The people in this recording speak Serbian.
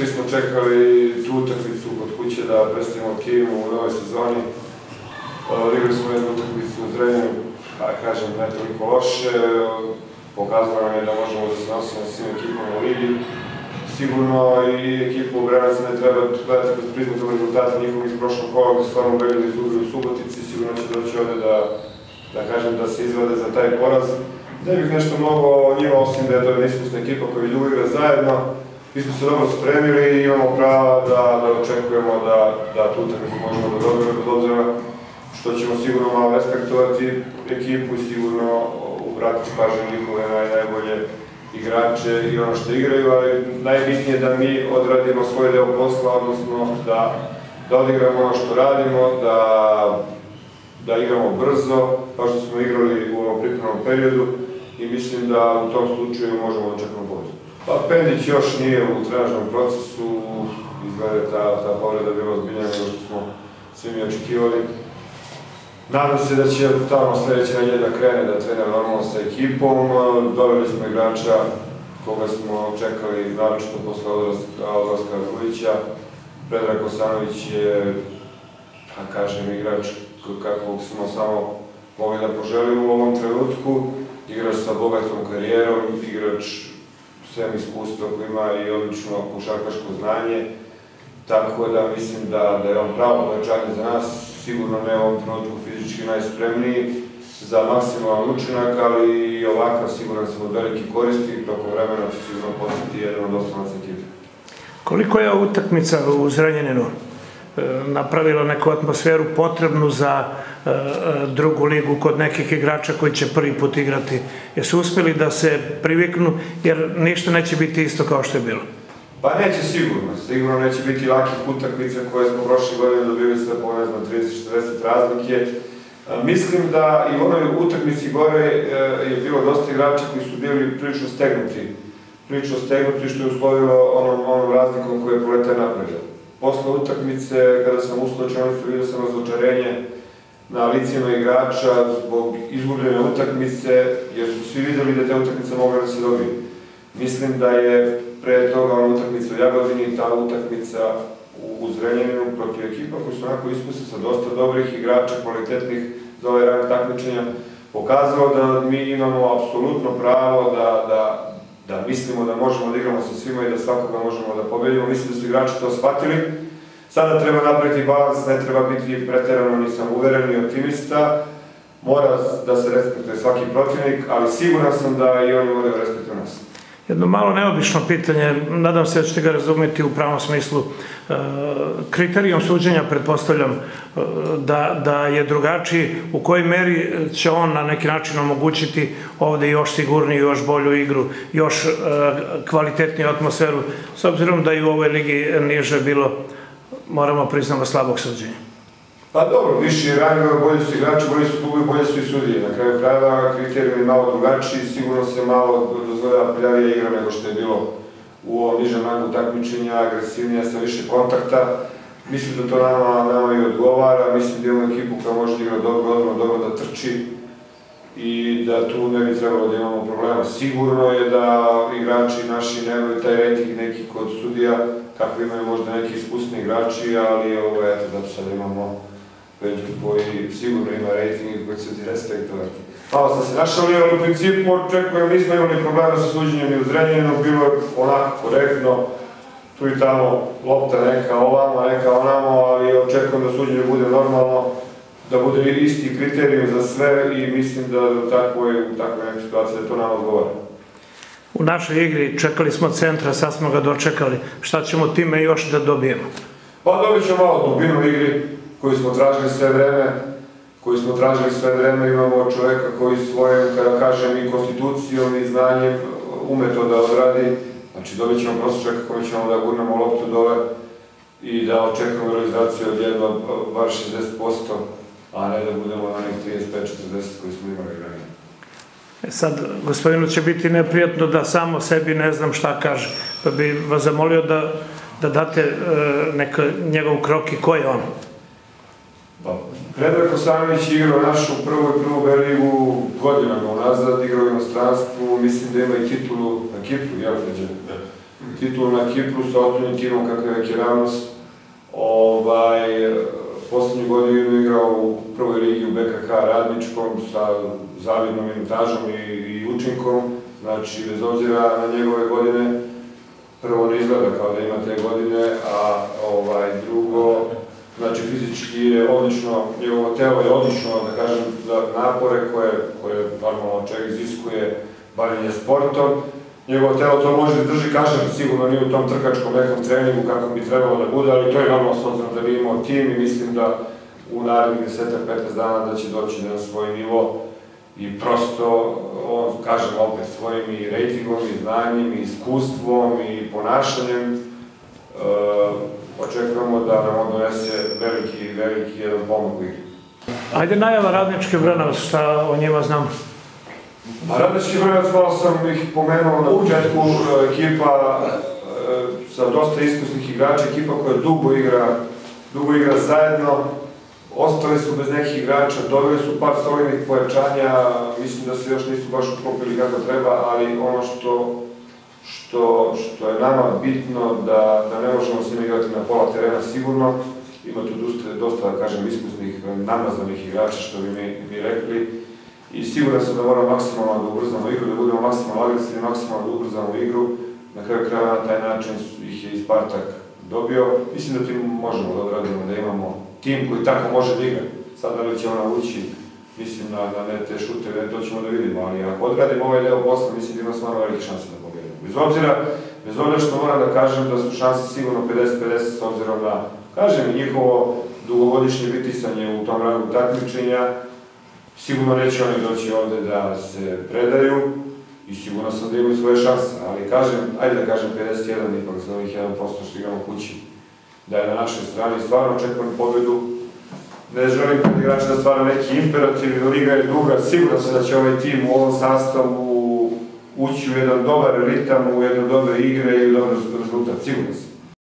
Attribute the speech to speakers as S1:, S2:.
S1: svi smo čekali tu utakmicu kod kuće da predstavimo tim u novoj sezoni. Odigrali smo jednu utakmicu u Zrenju, a kažem, ne toliko loše. Pokazalo nam je da možemo da se nosimo s svim ekipama u ligi. Sigurno i ekipu Obranac ne treba gledati kroz prizmu tog rezultata njihovog iz prošlog kola gde stvarno ubedili izgubili u Subotici. Sigurno će doći ovde da, da kažem, da se izvade za taj poraz. Ne bih nešto mnogo o njima, osim da je to jedna iskusna ekipa koja dugo igra zajedno. Mi smo se dobro spremili i imamo prava da, da očekujemo da, da tu utakmicu možemo da dobijemo, bez obzira što ćemo sigurno malo respektovati ekipu i sigurno ubratiti pažnju njihove naj, najbolje igrače i ono što igraju, ali najbitnije je da mi odradimo svoj deo posla, odnosno da, da odigramo ono što radimo, da, da igramo brzo, kao što smo igrali u ovom pripremnom periodu i mislim da u tom slučaju možemo da pobedu. Pa Pendić još nije u trenažnom procesu, izgleda ta, ta povreda bila ozbiljnija nego što smo svi mi očekivali. Nadam se da će tamo sledeće nedelje da krene da trene normalno sa ekipom. Doveli smo igrača koga smo čekali naročito posle odlaska Vulića. Predrag Kosanović je, pa kažem, igrač kakvog smo samo mogli da poželimo u ovom trenutku. Igrač sa bogatom karijerom, igrač svem iskustva koji ima i odlično košarkaško znanje. Tako da mislim da, da je on pravo pojačanje za nas, sigurno ne u ovom trenutku fizički najspremniji za maksimalan učinak, ali i ovakav siguran sam od velike koristi i toko vremena će sigurno postati jedan od osnovaca ekipe.
S2: Koliko je utakmica u Zrenjaninu e, napravila neku atmosferu potrebnu za e, e, drugu ligu kod nekih igrača koji će prvi put igrati? Jesu uspeli da se priviknu jer ništa neće biti isto kao što je bilo?
S1: Pa neće sigurno, sigurno neće biti lakih utakmica koje smo prošle godine dobili sve po, ne znam, 30-40 razlike. Mislim da i u onoj utakmici gore e, je bilo dosta igrača koji su bili prilično stegnuti. Prilično stegnuti što je uslovilo onom, onom razlikom koje je Proletar napravio. Posle utakmice, kada sam uslao članstvo, vidio sam razočarenje na licima igrača zbog izgubljene utakmice, jer su svi videli da te utakmice mogu da se dobiju. Mislim da je pre toga ona utakmica u Jagodini, ta utakmica u Zrenjaninu protiv ekipa koji su onako iskusni sa dosta dobrih igrača, kvalitetnih za ovaj rang takmičenja, pokazalo da mi imamo apsolutno pravo da, da, da mislimo da možemo da igramo sa svima i da svakoga možemo da pobedimo. Mislim da su igrači to shvatili. Sada treba napraviti balans, ne treba biti preterano, nisam uveren i optimista. Mora da se respektuje svaki protivnik, ali siguran sam da i oni moraju respektuju nas.
S2: Jedno malo neobično pitanje, nadam se da ćete ga razumeti u pravom smislu. E, kriterijom suđenja, pretpostavljam, e, da, da je drugačiji, u kojoj meri će on na neki način omogućiti ovde još sigurniju, još bolju igru, još e, kvalitetniju atmosferu, s obzirom da i u ovoj ligi niže bilo, moramo priznamo, slabog suđenja.
S1: Pa dobro, više rangova, bolji su igrači, bolji su klubi, bolje su i sudije. Na kraju krajeva kriterijum je malo drugačiji, sigurno se malo dozvoljava pljavija igra nego što je bilo u ovom nižem rangu takmičenja, agresivnija, sa više kontakta. Mislim da to nama, nama i odgovara, mislim da imamo ekipu koja može da igra dobro, dobro, dobro da trči i da tu ne bi trebalo da imamo problema. Sigurno je da igrači naši nemaju taj rating neki kod sudija, kako imaju možda neki iskusni igrači, ali ovo, eto, zato sad imamo Peđu koji sigurno ima rating i koji će ti respektovati. Malo sam se našalio, ali u principu očekujem, nismo imali problema sa suđenjem i u Zrenjaninu, bilo je onako korektno, tu i tamo lopta neka ovamo, neka onamo, ali očekujem da suđenje bude normalno, da bude isti kriterijum za sve i mislim da u takvoj, u takvoj nekoj situaciji da to nam odgovara.
S2: U našoj igri čekali smo centra, sad smo ga dočekali. Šta ćemo time još da dobijemo?
S1: Pa dobit ćemo malo dubinu igri, koju smo tražili sve vreme, koju smo tražili sve vreme, imamo čoveka koji svojim, kada kažem, i konstitucijom i znanjem ume to da odradi. Znači, dobit ćemo prosto čoveka koji ćemo da gurnemo loptu dole i da očekujemo realizaciju od jedva bar 60%, a ne da budemo na nekih 35-40 koji smo imali ranije.
S2: E sad, gospodinu će biti neprijatno da samo sebi ne znam šta kaže, pa bi vas zamolio da, da date e, neka njegov krok i ko je on.
S1: Predrag Kosanović je igrao našu prvu i prvu Beligu godinama unazad, igrao u inostranstvu, mislim da ima i titulu na Kipru, jel pređe? Da. titulu na Kipru sa ozbiljnim timom kakav je Kiranos. Ovaj, poslednju godinu igrao u prvoj ligi u BKK Radničkom sa zavidnom minutažom i, i učinkom. Znači, bez obzira na njegove godine, prvo ne izgleda kao da ima te godine, a ovaj, drugo, znači fizički je odlično, njegovo telo je odlično, da kažem, za napore koje, koje normalno čovjek iziskuje bavljenje sportom, njegovo telo to može da drži, kažem, sigurno nije u tom trkačkom nekom treningu kako bi trebalo da bude, ali to je normalno s obzirom da bi imao tim i mislim da u narednih 10-15 dana da će doći na svoj nivo. I prosto, on, kažem opet, svojim i rejtingom, i znanjem, i iskustvom, i ponašanjem, e, očekujemo da nam on donese veliki, veliki jedan pomoć u igri.
S2: Ajde najava radničke Branovac, šta o njima znam?
S1: A Radnički Branovac, malo sam ih pomenuo na početku, e, ekipa e, sa dosta iskusnih igrača, ekipa koja dugo igra, dugo igra zajedno, ostali su bez nekih igrača, doveli su par solidnih pojačanja, mislim da se još nisu baš uklopili kako treba, ali ono što što, što je nama bitno da, da ne možemo s njima igrati na pola terena sigurno, ima tu dosta, dosta da kažem, iskusnih, namazanih igrača, što bi mi, mi rekli, i siguran sam da moramo maksimalno da ubrzamo igru, da budemo maksimalno agresivni, maksimalno da ubrzamo igru, na kraju kraja na taj način ih je i Spartak dobio. Mislim da tim možemo da odradimo, da imamo tim koji tako može da igra. Sad da li će ona ući, mislim, na, na te šuteve, to ćemo da vidimo, ali ako odradimo ovaj deo posla, mislim da ima stvarno velike šanse da pobedimo. Bez obzira, bez obzira što moram da kažem da su šanse sigurno 50-50 s obzirom na, kažem, njihovo dugogodišnje bitisanje u tom rangu takmičenja, sigurno neće oni doći ovde da se predaju i sigurno sam da imaju svoje šanse, ali kažem, ajde da kažem 51, ipak za ovih 1% što igramo kući, da je na našoj strani, stvarno očekujem pobedu, ne želim kod igrača da stvara neki imperativ, liga je duga, sigurno se da će ovaj tim u ovom sastavu ući u jedan dobar ritam, u jednu dobre igre i u dobar rezultat, sigurno se.